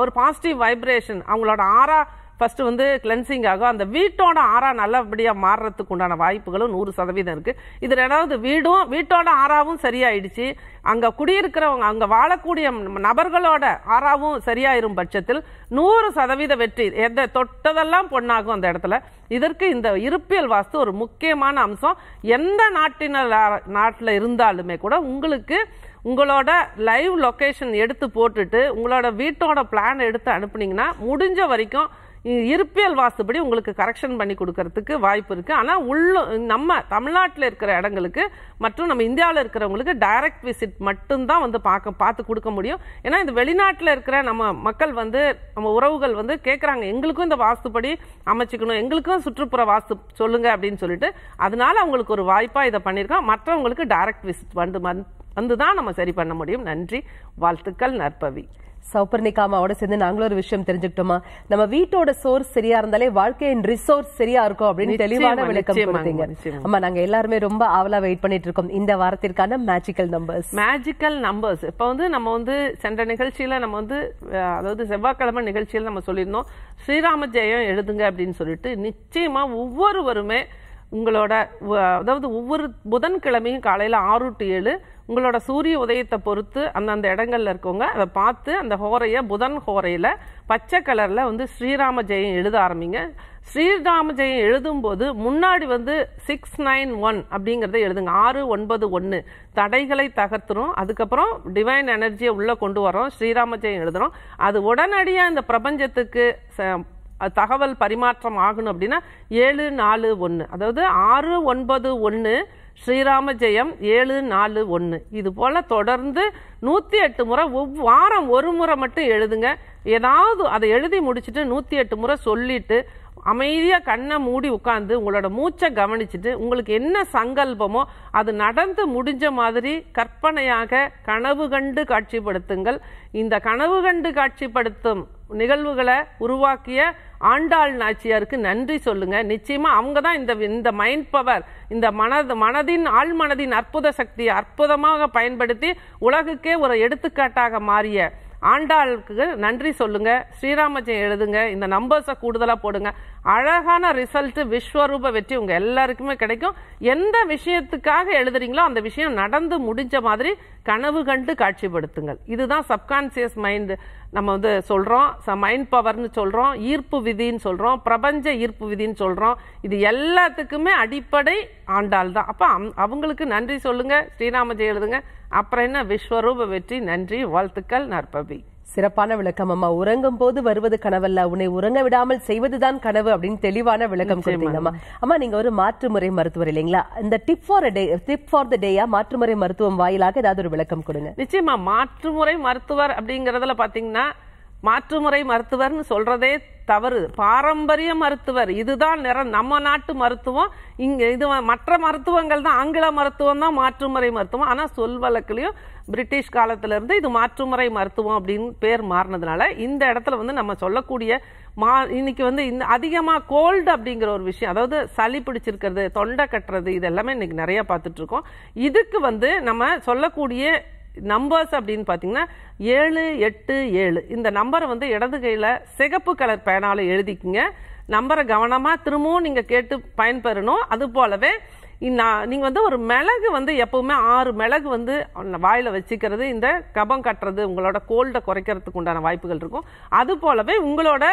[SPEAKER 2] ஒரு பாசிட்டிவ் வைப்ரேஷன் அவங்களோட ஆறா ஃபஸ்ட்டு வந்து கிளென்சிங் ஆகும். அந்த வீட்டோட ஆறா நல்லபடியாக மாறுறதுக்கு உண்டான வாய்ப்புகளும் நூறு சதவீதம் இருக்குது இது ரெண்டாவது வீடும் வீட்டோட ஆறாவும் சரியாயிடுச்சு. அங்கே குடியிருக்கிறவங்க அங்கே வாழக்கூடிய நபர்களோட ஆறாவும் சரியாயிரும் பட்சத்தில் நூறு சதவீத வெற்றி எந்த தொட்டதெல்லாம் பொண்ணாகும் அந்த இடத்துல. இதற்கு இந்த இருப்பியல் வாஸ்து ஒரு முக்கியமான அம்சம். எந்த நாட்டின நாட்டில் இருந்தாலுமே கூட உங்களுக்கு உங்களோட லைவ் லொக்கேஷன் எடுத்து போட்டுட்டு உங்களோட வீட்டோட பிளான் எடுத்து அனுப்புனீங்கன்னா முடிஞ்ச வரைக்கும் இருப்பியல் வாசுபடி உங்களுக்கு கரெக்ஷன் பண்ணி கொடுக்கறதுக்கு வாய்ப்பு இருக்குது ஆனால் உள்ள நம்ம தமிழ்நாட்டில் இருக்கிற இடங்களுக்கு மற்றும் நம்ம இந்தியாவில் இருக்கிறவங்களுக்கு டைரக்ட் விசிட் மட்டும்தான் வந்து பார்க்க பார்த்து கொடுக்க முடியும். ஏன்னா இந்த வெளிநாட்டில் இருக்கிற நம்ம மக்கள் வந்து நம்ம உறவுகள் வந்து கேட்குறாங்க எங்களுக்கும் இந்த வாஸ்துப்படி அமைச்சிக்கணும் எங்களுக்கும் சுற்றுப்புற வாஸ்து சொல்லுங்க அப்படின்னு சொல்லிட்டு அதனால அவங்களுக்கு ஒரு வாய்ப்பாக இதை பண்ணியிருக்கோம் மற்றவங்களுக்கு டைரக்ட் விசிட் வந்து வந்து தான் நம்ம சரி பண்ண முடியும். நன்றி வாழ்த்துக்கள் நற்பவி.
[SPEAKER 1] சௌப்பர்ணிகாமாவோட சேர்ந்து நாங்களும் ஒரு விஷயம் தெரிஞ்சுக்கிட்டோமா? நம்ம வீட்டோட சோர்ஸ் சரியா இருந்தாலே வாழ்க்கையின் ரிசோர்ஸ் சரியா இருக்கும் அப்படின்னு தெளிவான விளக்கம் கொடுத்தீங்க. ஆமா நாங்க எல்லாருமே ரொம்ப ஆவலா வெயிட் பண்ணிட்டு இருக்கோம். இந்த வாரத்திற்கான மேஜிக்கல் நம்பர்ஸ்
[SPEAKER 2] மேஜிக்கல் நம்பர்ஸ் இப்போ வந்து நம்ம வந்து சென்ற நிகழ்ச்சியில நம்ம வந்து அதாவது செவ்வாய்க்கிழமை நிகழ்ச்சியில் நம்ம சொல்லியிருந்தோம். ஸ்ரீராம ஜெயம் எழுதுங்க அப்படின்னு சொல்லிட்டு நிச்சயமா ஒவ்வொருவருமே உங்களோட அதாவது ஒவ்வொரு புதன்கிழமையும் காலையில் ஆறு டு ஏழு உங்களோட சூரிய உதயத்தை பொறுத்து அந்தந்த இடங்கள்ல இருக்கவங்க அதை பார்த்து அந்த ஹோரைய புதன் ஹோரையில் பச்சை கலரில் வந்து ஸ்ரீராம ஜெயம் எழுத ஆரம்பிங்க. ஸ்ரீராம ஜெயம் எழுதும்போது முன்னாடி வந்து சிக்ஸ் நைன் ஒன் அப்படிங்கிறத எழுதுங்க. ஆறு ஒன்பது ஒன்று தடைகளை தகர்த்துரும். அதுக்கப்புறம் டிவைன் எனர்ஜியை உள்ளே கொண்டு வரோம் ஸ்ரீராம ஜெயம் எழுதுகிறோம் அது உடனடியாக இந்த பிரபஞ்சத்துக்கு ச- அது தகவல் பரிமாற்றம் ஆகணும் அப்படின்னா ஏழு நாலு ஒன்று அதாவது ஆறு ஒன்பது ஒன்று ஸ்ரீராம ஜெயம் ஏழு நாலு ஒன்று இது போல் தொடர்ந்து நூற்றி எட்டு முறை ஒவ் வாரம் ஒரு முறை மட்டும் எழுதுங்க. ஏதாவது அதை எழுதி முடிச்சுட்டு நூற்றி எட்டு முறை சொல்லிட்டு அமைதியாக கண்ணை மூடி உட்காந்து உங்களோட மூச்சை கவனிச்சுட்டு உங்களுக்கு என்ன சங்கல்பமோ அது நடந்து முடிஞ்ச மாதிரி கற்பனையாக கனவு கண்டு காட்சிப்படுத்துங்கள். இந்த கனவு கண்டு காட்சிப்படுத்தும் நிகழ்வுகளை உருவாக்கிய ஆண்டாள் நாச்சியாருக்கு நன்றி சொல்லுங்க. நிச்சயமா அவங்க தான் இந்த இந்த மைண்ட் பவர் இந்த மனது மனதின் ஆள் மனதின் அற்புத சக்தியை அற்புதமாக பயன்படுத்தி உலகுக்கே ஒரு எடுத்துக்காட்டாக மாறிய ஆண்டாளுக்கு நன்றி சொல்லுங்க. ஸ்ரீராமஜெயம் எழுதுங்க. இந்த நம்பர்ஸை கூடுதலாக போடுங்க. அழகான ரிசல்ட் விஸ்வரூப வெற்றி உங்க எல்லாருக்குமே கிடைக்கும். எந்த விஷயத்துக்காக எழுதுறீங்களோ அந்த விஷயம் நடந்து முடிஞ்ச மாதிரி கனவு கண்டு காட்சிப்படுத்துங்கள். இதுதான் சப்கான்சியஸ் மைண்ட் நம்ம வந்து சொல்கிறோம் ச மைண்ட் பவர்னு சொல்கிறோம் ஈர்ப்பு விதின்னு சொல்கிறோம் பிரபஞ்ச ஈர்ப்பு விதின்னு சொல்கிறோம் இது எல்லாத்துக்குமே அடிப்படை ஆண்டாள் தான் அப்போ அம்- அவங்களுக்கு நன்றி சொல்லுங்கள் ஸ்ரீராமஜெய எழுதுங்க. அப்புறம் என்ன? விஸ்வரூப வெற்றி. நன்றி வாழ்த்துக்கள் நற்பவி.
[SPEAKER 1] சிறப்பான விளக்கம். அம்மா உறங்கும் போது வருவது கனவல்ல. உன்னை உறங்க விடாமல் செய்வதுதான் கனவு அப்படின்னு தெளிவான விளக்கம் கொடுத்தீங்கம்மா அம்மா. நீங்க ஒரு மாற்றுமுறை மருத்துவர் இல்லைங்களா? இந்த tip for day tip for the டேயா மாற்றுமுறை மருத்துவம் வாயிலாக ஏதாவது ஒரு விளக்கம் கொடுங்க.
[SPEAKER 2] நிச்சயமா மாற்றுமுறை மருத்துவர் அப்படிங்கறதுல பாத்தீங்கன்னா மாற்றுமுறை மருத்துவர்னு சொல்றதே தவறு. பாரம்பரிய மருத்துவர். இதுதான் நிற நம்ம நாட்டு மருத்துவம். இங்க இது மற்ற மருத்துவங்கள் தான். ஆங்கில மருத்துவம் தான் மாற்றுமுறை மருத்துவம். ஆனால் சொல் வழக்குலயும் பிரிட்டிஷ் காலத்துல இருந்து இது மாற்றுமுறை மருத்துவம் அப்படின்னு பேர் மாறினதுனால இந்த இடத்துல வந்து நம்ம சொல்லக்கூடிய மா இன்னைக்கு வந்து இந்த அதிகமாக கோல்டு அப்படிங்கிற ஒரு விஷயம் அதாவது சளி பிடிச்சிருக்கிறது தொண்டை கட்டுறது இது எல்லாமே இன்னைக்கு நிறைய பார்த்துட்டு இருக்கோம். இதுக்கு வந்து நம்ம சொல்லக்கூடிய நம்பர்ஸ் அப்படின்னு பார்த்தீங்கன்னா ஏழு எட்டு ஏழு. இந்த நம்பரை வந்து இடது கையில் சிகப்பு கலர் பேனால் எழுதிக்கிங்க. நம்பரை கவனமாக திரும்பவும் நீங்கள் கேட்டு பயன்பெறணும். அது போலவே நீங்கள் வந்து ஒரு மிளகு வந்து எப்பவுமே ஆறு மிளகு வந்து வாயில் வச்சுக்கிறது இந்த கபம் கட்டுறது உங்களோட கோல்டை குறைக்கிறதுக்கு உண்டான வாய்ப்புகள் இருக்கும். அது போலவே உங்களோட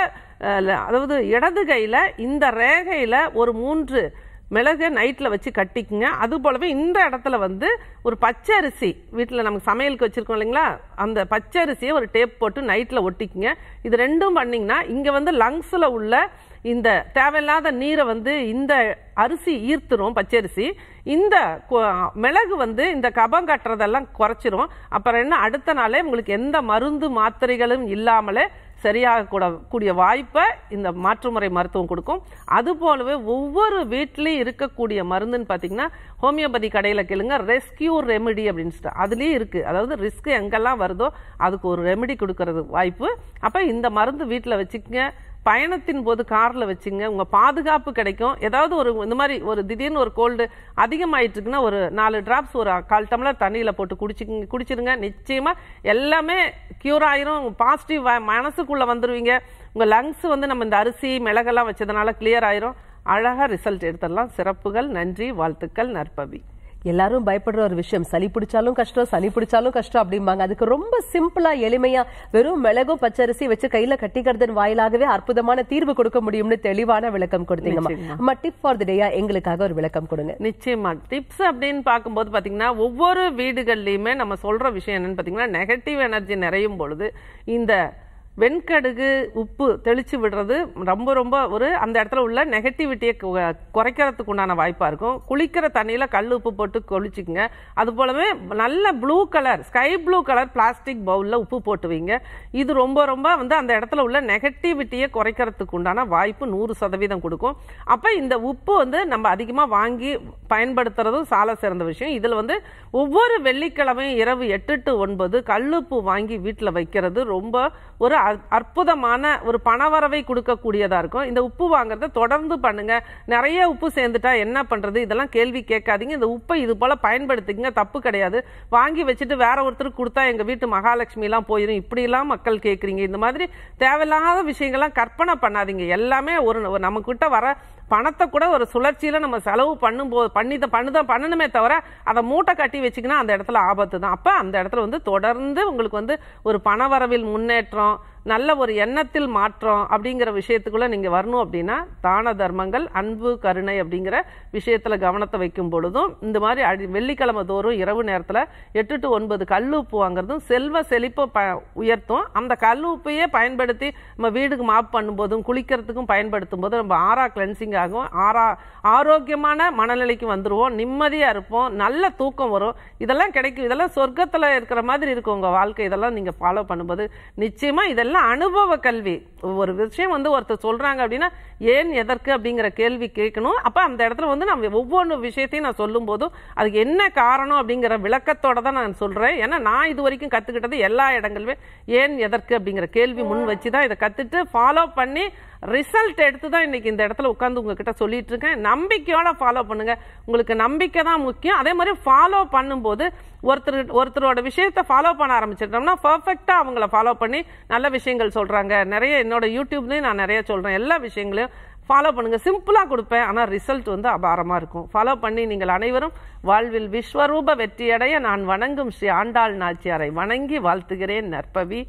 [SPEAKER 2] அதாவது இடது கையில் இந்த ரேகையில் ஒரு மூன்று மிளகு நைட்டில் வச்சு கட்டிக்குங்க. அது போலவே இந்த இடத்துல வந்து ஒரு பச்சை அரிசி வீட்டில் நமக்கு சமையலுக்கு வச்சுருக்கோம் இல்லைங்களா? அந்த பச்சை அரிசியை ஒரு டேப் போட்டு நைட்டில் ஒட்டிக்குங்க. இது ரெண்டும் பண்ணிங்கன்னா இங்கே வந்து லங்ஸில் உள்ள இந்த தேவையில்லாத நீரை வந்து இந்த அரிசி ஈர்த்துரும் பச்சரிசி. இந்த கொ- மிளகு வந்து இந்த கபம் கட்டுறதெல்லாம் குறைச்சிரும். அப்புறம் என்ன அடுத்த நாளே உங்களுக்கு எந்த மருந்து மாத்திரைகளும் இல்லாமலே சரியாக கூட கூடிய வாய்ப்பை இந்த மாற்றுமுறை மருத்துவம் கொடுக்கும். அது போலவே ஒவ்வொரு வீட்லேயும் இருக்கக்கூடிய மருந்துன்னு பார்த்தீங்கன்னா ஹோமியோபதி கடையில் கேளுங்க ரெஸ்கியூ ரெமெடி அப்படின்னு சொல்லிட்டு அதுலேயும் இருக்குது அதாவது ரிஸ்க் எங்கெல்லாம் வருதோ அதுக்கு ஒரு ரெமெடி கொடுக்கறது வாய்ப்பு. அப்போ இந்த மருந்து வீட்டில் வச்சுக்கங்க. பயணத்தின் போது காரில் வச்சுங்க. உங்கள் பாதுகாப்பு கிடைக்கும். ஏதாவது ஒரு இந்த மாதிரி ஒரு திடீர்னு ஒரு கோல்டு அதிகமாயிட்டுருக்குன்னா ஒரு நாலு ட்ராப்ஸ் ஒரு கால் டம்ளர் தண்ணியில் போட்டு குடிச்சுங்க குடிச்சிருங்க. நிச்சயமாக எல்லாமே க்யூர் ஆயிரும். பாசிட்டிவ் மனசுக்குள்ளே வந்துருவீங்க. உங்கள் லங்ஸ் வந்து நம்ம இந்த அரிசி மிளகெல்லாம் வச்சதுனால கிளியர் ஆயிரும். அழகாக ரிசல்ட் எடுத்துடலாம். சிறப்புகள். நன்றி. வாழ்த்துக்கள். நற்பவி.
[SPEAKER 1] எல்லாரும் பயப்படுற ஒரு விஷயம். சளி பிடிச்சாலும் கஷ்டம் சனி பிடிச்சாலும் கஷ்டம் அப்படிம்பாங்க. அதுக்கு ரொம்ப சிம்பிளா எளிமையா வெறும் மிளகும் பச்சரிசி வச்சு கையில கட்டிக்கிறதன் வாயிலாகவே அற்புதமான தீர்வு கொடுக்க முடியும்னு தெளிவான விளக்கம் கொடுத்தீங்கம்மா. அம்மா டிப் ஃபார் த டேயா எங்களுக்காக ஒரு விளக்கம் கொடுங்க.
[SPEAKER 2] நிச்சயமா. டிப்ஸ் அப்படின்னு பார்க்கும்போது பாத்தீங்கன்னா ஒவ்வொரு வீடுகள்லயுமே நம்ம சொல்ற விஷயம் என்னன்னு பாத்தீங்கன்னா நெகட்டிவ் எனர்ஜி நிறையும் பொழுது இந்த வெண்கடுகு உப்பு தெளித்து விடுறது ரொம்ப ரொம்ப ஒரு அந்த இடத்துல உள்ள நெகட்டிவிட்டியை குறைக்கிறதுக்கு உண்டான வாய்ப்பாக இருக்கும். குளிக்கிற தண்ணியில் கல் உப்பு போட்டு கொளிச்சிக்கோங்க. அது போலவே நல்ல blue colour sky blue colour plastic பவுலில் உப்பு போட்டு வைங்க. இது ரொம்ப ரொம்ப வந்து அந்த இடத்துல உள்ள நெகட்டிவிட்டியை குறைக்கிறதுக்கு உண்டான வாய்ப்பு நூறு சதவீதம் கொடுக்கும். அப்போ இந்த உப்பு வந்து நம்ம அதிகமாக வாங்கி பயன்படுத்துறதும் சால சிறந்த விஷயம். இதில் வந்து ஒவ்வொரு வெள்ளிக்கிழமையும் இரவு எட்டு டு ஒன்பது கல்லுப்பு வாங்கி வீட்டில் வைக்கிறது. ரொம்ப ஒரு அற்புதமான ஒரு பணவரவை கொடுக்கக்கூடியதாக இருக்கும். இந்த உப்பு வாங்குறத தொடர்ந்து பண்ணுங்க. நிறைய உப்பு சேர்ந்துட்டா என்ன பண்ணுறது இதெல்லாம் கேள்வி கேட்காதீங்க. இந்த உப்பை இது போல் பயன்படுத்திக்கங்க. தப்பு கிடையாது. வாங்கி வச்சுட்டு வேற ஒருத்தருக்கு கொடுத்தா எங்கள் வீட்டு மகாலட்சுமிலாம் போயிடும் இப்படிலாம் மக்கள் கேட்குறீங்க. இந்த மாதிரி தேவையில்லாத விஷயங்கள்லாம் கற்பனை பண்ணாதீங்க. எல்லாமே ஒரு நம்மக்கிட்ட வர பணத்தை கூட ஒரு சுழற்சியில் நம்ம செலவு பண்ணும்போது பண்ணி தான் பண்ணுதான் பண்ணணுமே தவிர அதை மூட்டை கட்டி வச்சிங்கன்னா அந்த இடத்துல ஆபத்து தான் அப்போ அந்த இடத்துல வந்து தொடர்ந்து உங்களுக்கு வந்து ஒரு பணவரவில் முன்னேற்றம் நல்ல ஒரு எண்ணத்தில் மாற்றம் அப்படிங்கிற விஷயத்துக்குள்ளே நீங்கள் வரணும் அப்படின்னா தான தர்மங்கள் அன்பு கருணை அப்படிங்கிற விஷயத்தில் கவனத்தை வைக்கும் பொழுதும் இந்த மாதிரி அடி வெள்ளிக்கிழமை தோறும் இரவு நேரத்தில் எட்டு டு ஒன்பது கல் உப்பு வாங்குறதும் செல்வ செழிப்பை ப உயர்த்தும். அந்த கல் உப்பையே பயன்படுத்தி நம்ம வீடுக்கு மாப் பண்ணும்போதும் குளிக்கிறதுக்கும் பயன்படுத்தும் போது நம்ம ஆறா கிளென்சிங் ஆகும். ஆறா ஆரோக்கியமான மனநிலைக்கு வந்துடுவோம் நிம்மதியாக இருப்போம். நல்ல தூக்கம் வரும். இதெல்லாம் கிடைக்கும். இதெல்லாம் சொர்க்கத்தில் இருக்கிற மாதிரி இருக்கும் உங்கள் வாழ்க்கை. இதெல்லாம் நீங்கள் ஃபாலோ பண்ணும்போது நிச்சயமாக இதெல்லாம் அனுபவ கல்வி. ஒரு விஷயம் வந்து ஒருத்தர் சொல்றாங்க அப்படின்னா ஏன் எதற்கு அப்படிங்கிற கேள்வி கேட்கணும். அப்ப அந்த இடத்துல வந்து நம்ம ஒவ்வொரு விஷயத்தையும் நான் சொல்லும் போதும் அதுக்கு என்ன காரணம் அப்படிங்கிற விளக்கத்தோட தான் நான் சொல்றேன். ஏன்னா நான் இது வரைக்கும் கத்துக்கிட்டது எல்லா இடங்களுமே ஏன் எதற்கு அப்படிங்கிற கேள்வி முன் வச்சு தான் இதை கத்துட்டு ஃபாலோ பண்ணி ரிசல்ட் எடுத்து தான் இன்னைக்கு இந்த இடத்துல உட்காந்து உங்ககிட்ட சொல்லிட்டு இருக்கேன் நம்பிக்கையோட ஃபாலோ பண்ணுங்க. உங்களுக்கு நம்பிக்கை தான் முக்கியம். அதே மாதிரி ஃபாலோ பண்ணும்போது ஒருத்தர் ஒருத்தரோட விஷயத்தை ஃபாலோ பண்ண ஆரம்பிச்சிட்டோம்னா பர்ஃபெக்டா அவங்கள ஃபாலோ பண்ணி நல்ல விஷயங்கள் சொல்றாங்க. நிறைய என்னோட யூடியூப்லயும் நான் நிறைய சொல்றேன். எல்லா விஷயங்களையும் ஃபாலோ பண்ணுங்க. சிம்பிளா கொடுப்பேன். ஆனா ரிசல்ட் வந்து அபாரமா இருக்கும். ஃபாலோ பண்ணி நீங்கள் அனைவரும் வாழ்வில் விஸ்வரூப வெற்றியடைய நான் வணங்கும் ஸ்ரீ ஆண்டாள் நாச்சியாரை வணங்கி வாழ்த்துகிறேன் நற்பவி.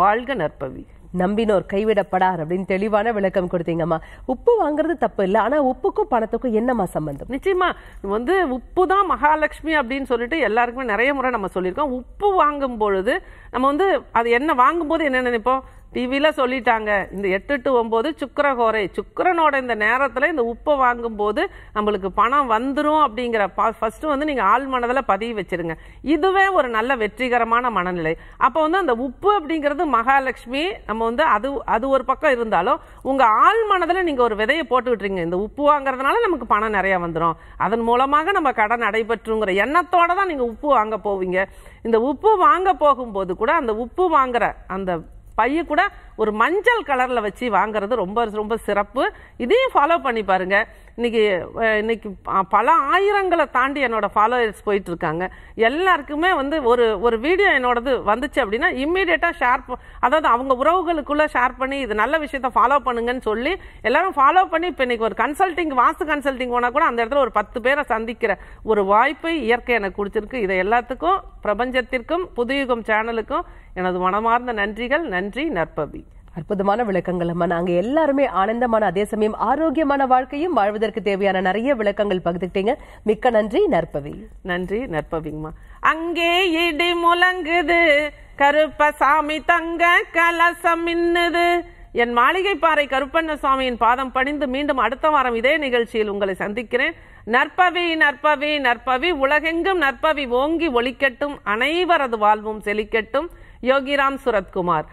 [SPEAKER 2] வாழ்க நற்பவி.
[SPEAKER 1] நம்பினோர் கைவிடப்படார் அப்படின்னு தெளிவான விளக்கம் கொடுத்தீங்கம்மா. உப்பு வாங்குறது தப்பு இல்ல. ஆனா உப்புக்கும் பணத்துக்கும் என்னம்மா சம்பந்தம்?
[SPEAKER 2] நிச்சயமா. வந்து உப்பு தான் மகாலட்சுமி அப்படின்னு சொல்லிட்டு எல்லாருக்குமே நிறைய முறை நம்ம சொல்லியிருக்கோம். உப்பு வாங்கும் பொழுது நம்ம வந்து அது என்ன வாங்கும்போது என்ன நினைப்போம்? டிவியில் சொல்லிட்டாங்க. இந்த எட்டு டு ஒம்பது சுக்கரகோரை. சுக்கரனோட இந்த நேரத்தில் இந்த உப்பை வாங்கும்போது நம்மளுக்கு பணம் வந்துடும் அப்படிங்கிற ஃபர்ஸ்ட் வந்து நீங்கள் ஆள் மனதில் பதிவு வச்சுருங்க. இதுவே ஒரு நல்ல வெற்றிகரமான மனநிலை. அப்போ வந்து அந்த உப்பு அப்படிங்கிறது மகாலட்சுமி நம்ம வந்து அது அது ஒரு பக்கம் இருந்தாலும் உங்கள் ஆள் மனதில் நீங்கள் ஒரு விதையை போட்டு இந்த உப்பு வாங்குறதுனால நமக்கு பணம் நிறையா வந்துடும் அதன் மூலமாக நம்ம கடன் நடைபெற்றுங்கிற எண்ணத்தோடு தான் நீங்கள் உப்பு வாங்க போவீங்க. இந்த உப்பு வாங்க போகும்போது கூட அந்த உப்பு வாங்குற அந்த பைய கூட ஒரு மஞ்சள் கலரில் வச்சு வாங்குறது ரொம்ப ரொம்ப சிறப்பு. இதையும் ஃபாலோ பண்ணி பாருங்கள் இன்றைக்கி இன்றைக்கி இன்னைக்கு பல ஆயிரங்களை தாண்டி என்னோடய ஃபாலோவர்ஸ் போயிட்டு இருக்காங்க எல்லாருக்குமே வந்து ஒரு ஒரு வீடியோ என்னோடது வந்துச்சு அப்படின்னா இம்மீடியட்டாக ஷேர் அதாவது அவங்க உறவுகளுக்குள்ளே ஷேர் பண்ணி இது நல்ல விஷயத்த ஃபாலோ பண்ணுங்கன்னு சொல்லி எல்லாரும் ஃபாலோ பண்ணி இப்போ இன்றைக்கி ஒரு கன்சல்டிங் வாஸ்து கன்சல்டிங் போனால் கூட அந்த இடத்துல ஒரு பத்து பேரை சந்திக்கிற ஒரு வாய்ப்பை இயற்கை எனக்கு கொடுத்துருக்கு. இதை எல்லாத்துக்கும் பிரபஞ்சத்திற்கும் புதுயுகம் சேனலுக்கும் எனது மனமார்ந்த நன்றிகள். நன்றி நற்பவி
[SPEAKER 1] அற்புதமான விளக்கங்கள் அம்மா. நாங்க எல்லாருமே ஆனந்தமான அதே சமயம் ஆரோக்கியமான வாழ்க்கையும் வாழ்வதற்கு தேவையான நிறைய விளக்கங்கள் பகிர்ந்துக்கிட்டீங்க. மிக்க நன்றி நற்பவி.
[SPEAKER 2] நன்றி நற்பவிங்கம்மா. அங்கே இடி முழங்குது கருப்பசாமி தங்க கலசம் மின்னுது. என் மாளிகை பாறை கருப்பண்ண சுவாமியின் பாதம் பணிந்து மீண்டும் அடுத்த வாரம் இதே நிகழ்ச்சியில் உங்களை சந்திக்கிறேன். நற்பவி நற்பவி நற்பவி உலகெங்கும் நற்பவி ஓங்கி ஒழிக்கட்டும் அனைவரது வாழ்வும் செழிக்கட்டும். யோகிராம் சுரத்குமார்.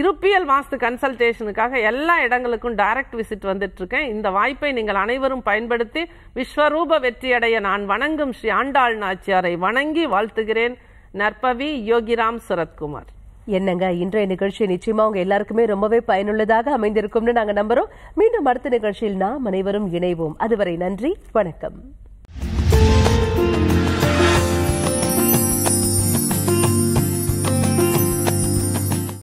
[SPEAKER 2] இருப்பியல் வாஸ்து கன்சல்டேஷனுக்காக எல்லா இடங்களுக்கும் டைரக்ட் விசிட் வந்துட்டுருக்கேன். இந்த வாய்ப்பை நீங்கள் அனைவரும் பயன்படுத்தி விஸ்வரூப வெற்றியடைய நான் வணங்கும் ஸ்ரீ ஆண்டாள் நாச்சியாரை வணங்கி வாழ்த்துகிறேன். நற்பவி யோகிராம் சுரத்குமார்.
[SPEAKER 1] என்னங்க இன்றைய நிகழ்ச்சி நிச்சயமா உங்க எல்லாருக்குமே ரொம்பவே பயனுள்ளதாக அமைந்திருக்கும்னு நாங்க நம்புறோம். மீண்டும் அடுத்த நிகழ்ச்சியில் நாம் அனைவரும் இணைவோம். அதுவரை நன்றி வணக்கம்.